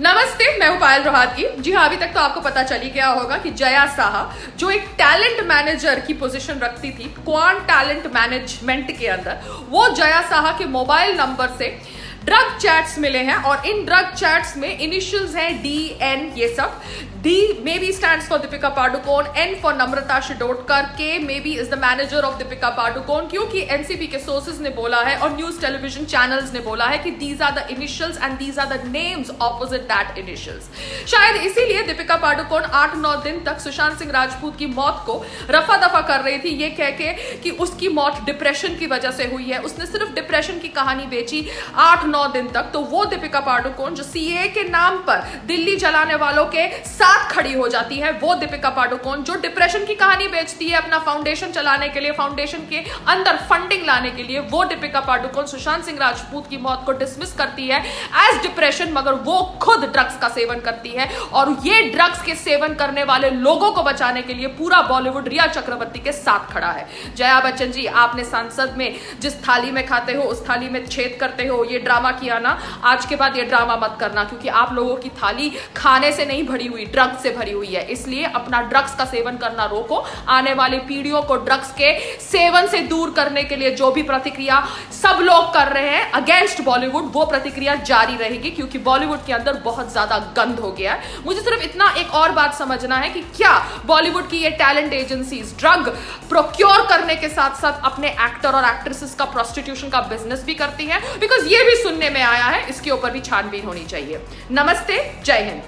नमस्ते, मैं हूँ पायल रोहात की जी हाँ अभी तक तो आपको पता चली गया होगा कि जया साहा, जो एक टैलेंट मैनेजर की पोजीशन रखती थी क्वान टैलेंट मैनेजमेंट के अंदर, वो जया साहा के मोबाइल नंबर से ड्रग चैट्स मिले हैं और इन ड्रग चैट्स में इनिशियल्स हैं डी एन ये सब। Maybe stand for Deepika Padukone N for Namrata Shirodkar K maybe is the manager of Deepika Padukone क्योंकि एनसीपी के सोर्सेज ने बोला है और न्यूज़ टेलीविज़न चैनल्स ने बोला है कि these are the initials and these are the names opposite that initials शायद इसीलिए दीपिका पाडुकोन आठ नौ दिन तक सुशांत सिंह राजपूत की मौत को रफा दफ़ा कर रही थी। ये कह के कि उसकी मौत डिप्रेशन की वजह से हुई है। उसने सिर्फ़ डिप्रेशन की कहानी बेची आठ नौ दिन तक। तो वो दीपिका पाडुकोन जो सीए के नाम पर दिल्ली जलाने वालों के साथ खड़ी हो जाती है, वो दीपिका पाडुकोन जो डिप्रेशन की कहानी बेचती है अपना फाउंडेशन चलाने के लिए फाउंडेशन के अंदर फंडिंग लाने के लिए, वो दीपिका पाडुकोन सुशांत सिंह राजपूत की मौत को डिसमिस करती है एज डिप्रेशन मगर वो खुद ड्रग्स का सेवन करती है। और ये ड्रग्स के सेवन करने वाले लोगों को बचाने के लिए पूरा बॉलीवुड रिया चक्रवर्ती के साथ खड़ा है। जया बच्चन जी, आपने सांसद में जिस थाली में खाते हो, उस थाली में छेद करते हो, ये ड्रामा किया ना, आज के बाद ये ड्रामा मत करना, क्योंकि आप लोगों की थाली खाने से नहीं भरी हुई ड्रग्स से भरी हुई है। इसलिए अपना ड्रग्स का सेवन करना रोको। आने वाली पीढ़ियों को ड्रग्स के सेवन से दूर करने के लिए जो भी प्रतिक्रिया सब लोग कर रहे हैं अगेंस्ट बॉलीवुड वो प्रतिक्रिया जारी रहेगी, क्योंकि बॉलीवुड के अंदर बहुत ज़्यादा गंद हो गया है। मुझे सिर्फ़ इतना एक और बात समझना है कि क्या बॉलीवुड की ये टैलेंट एजेंसीज ड्रग प्रोक्योर करने के साथ साथ अपने एक्टर और एक्ट्रेसेस का प्रोस्टिट्यूशन का बिज़नेस भी करती हैं बिकॉज़ ये भी सुनने में आया है, इसके ऊपर भी छानबीन होनी चाहिए। नमस्ते, जय हिंद।